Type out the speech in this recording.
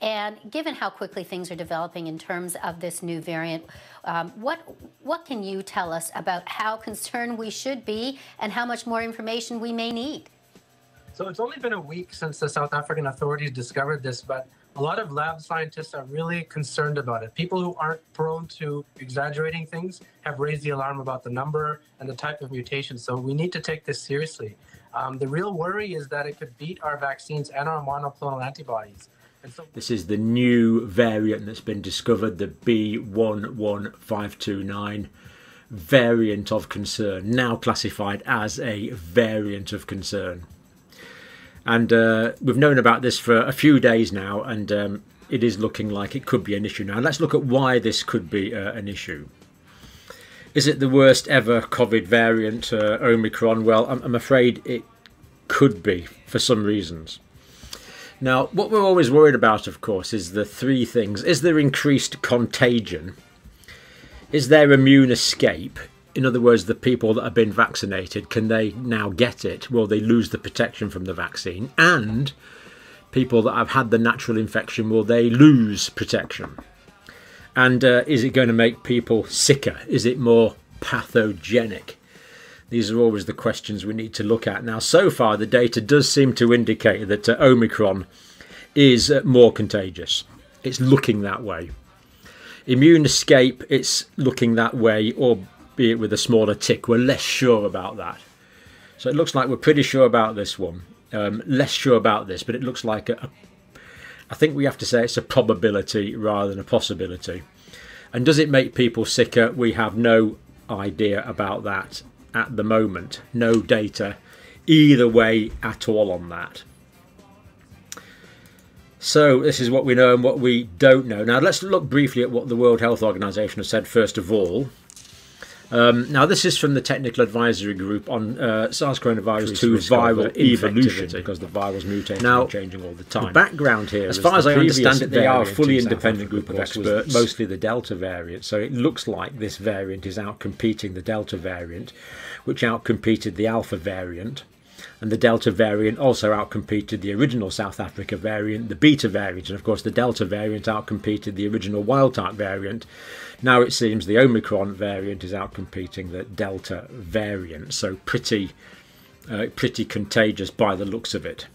And given how quickly things are developing in terms of this new variant, um, what what can you tell us about how concerned we should be and how much more information we may need? So it's only been a week since the South African authorities discovered this, but a lot of lab scientists are really concerned about it. People who aren't prone to exaggerating things have raised the alarm about the number and the type of mutation. So we need to take this seriously. Um, the real worry is that it could beat our vaccines and our monoclonal antibodies. This is the new variant that's been discovered, the B11529 variant of concern, now classified as a variant of concern. And uh, we've known about this for a few days now, and um, it is looking like it could be an issue now. Let's look at why this could be uh, an issue. Is it the worst ever COVID variant, uh, Omicron? Well, I'm, I'm afraid it could be for some reasons. Now, what we're always worried about, of course, is the three things. Is there increased contagion? Is there immune escape? In other words, the people that have been vaccinated, can they now get it? Will they lose the protection from the vaccine? And people that have had the natural infection, will they lose protection? And uh, is it going to make people sicker? Is it more pathogenic? These are always the questions we need to look at. Now, so far, the data does seem to indicate that uh, Omicron is uh, more contagious. It's looking that way. Immune escape, it's looking that way, albeit with a smaller tick. We're less sure about that. So it looks like we're pretty sure about this one. Um, less sure about this, but it looks like a, a, I think we have to say it's a probability rather than a possibility. And does it make people sicker? We have no idea about that at the moment. No data either way at all on that. So this is what we know and what we don't know. Now let's look briefly at what the World Health Organization has said first of all. Um, now, this is from the Technical Advisory Group on uh, SARS coronavirus 2 viral evolution because the virus mutating now, and changing all the time. The background here, as far as I understand it, they are a fully independent group of experts, mostly the Delta variant. So it looks like this variant is out competing the Delta variant, which outcompeted the Alpha variant and the Delta variant also outcompeted the original South Africa variant, the Beta variant, and of course the Delta variant outcompeted the original wild type variant. Now it seems the Omicron variant is outcompeting the Delta variant, so pretty, uh, pretty contagious by the looks of it.